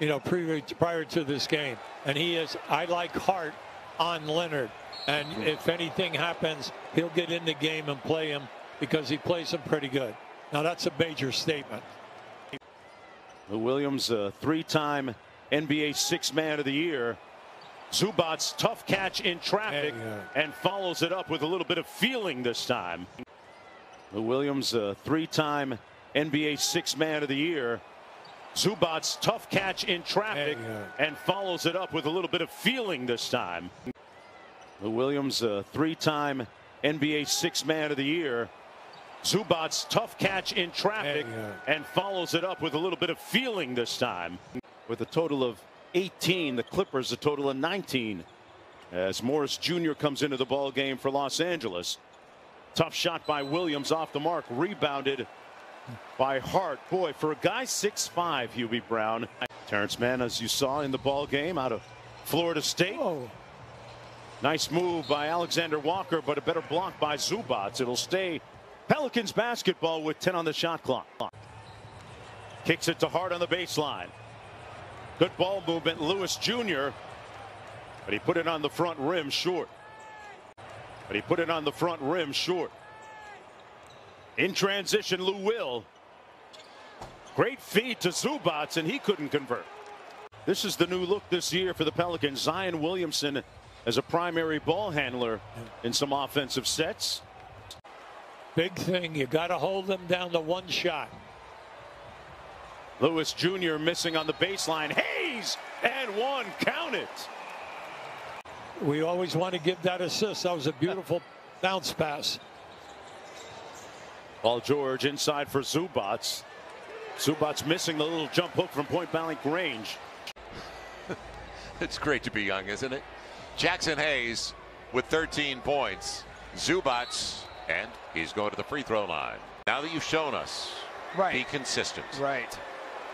you know, pre- prior to this game. And he is, I like Hart on Leonard. And if anything happens, he'll get in the game and play him because he plays him pretty good. Now, that's a major statement. Lou Williams, a three-time NBA Six Man of the Year. Zubac's tough catch in traffic and follows it up with a little bit of feeling this time. Lou Williams, a three-time NBA Six Man of the Year. Zubac's tough catch in traffic uh, and follows it up with a little bit of feeling this time. Lou Williams, a three-time NBA Six Man of the Year. Zubac's tough catch in traffic uh, and follows it up with a little bit of feeling this time. With a total of 18, the Clippers a total of 19. As Morris Jr. comes into the ball game for Los Angeles. Tough shot by Williams off the mark, rebounded by Hart. Boy, for a guy 6'5", Hubie Brown. Terance Mann, as you saw in the ball game out of Florida State. Oh, Nice move by Alexander Walker, but a better block by Zubac. It'll stay Pelicans basketball with 10 on the shot clock. Kicks it to Hart on the baseline. Good ball movement, Lewis Jr. But he put it on the front rim short. But he put it on the front rim short. In transition, Lou Will. Great feed to Zubac, and he couldn't convert. This is the new look this year for the Pelicans. Zion Williamson as a primary ball handler in some offensive sets. big thing. You got to hold them down to one shot. Lewis Jr. missing on the baseline. Hayes and one. Count it. We always want to give that assist. That was a beautiful bounce pass. Paul George inside for Zubac. Zubac missing the little jump hook from point blank range. It's great to be young, isn't it? Jaxson Hayes with 13 points. Zubac, and he's going to the free throw line. Now that you've shown us, be consistent. Right.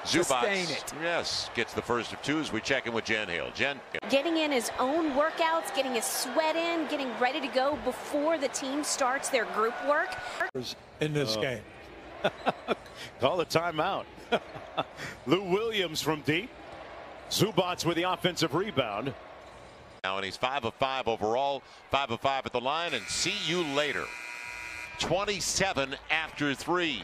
Zubac, Sustain it. yes, gets the first of two as we check in with Jen Hale. Jen, getting in his own workouts, getting his sweat in, getting ready to go before the team starts their group work. in this oh. game. Call a timeout. Lou Williams from deep. Zubac with the offensive rebound. now and he's five of five overall, five of five at the line, and see you later. 27 after three.